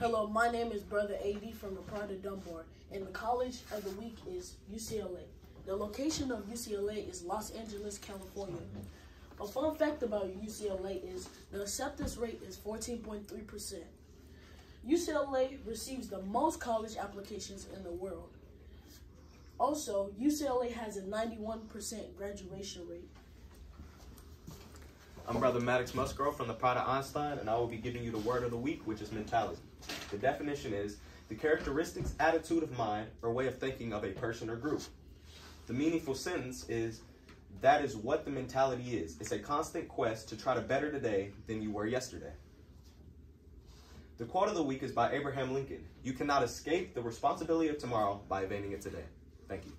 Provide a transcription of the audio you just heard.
Hello, my name is Brother AD from the Pride of Dunbar, and the college of the week is UCLA. The location of UCLA is Los Angeles, California. A fun fact about UCLA is the acceptance rate is 14.3%. UCLA receives the most college applications in the world. Also, UCLA has a 91% graduation rate. I'm Brother Maddox Musgrove from the of Einstein, and I will be giving you the word of the week, which is mentality. The definition is the characteristics, attitude of mind, or way of thinking of a person or group. The meaningful sentence is that is what the mentality is. It's a constant quest to try to better today than you were yesterday. The quote of the week is by Abraham Lincoln. You cannot escape the responsibility of tomorrow by evading it today. Thank you.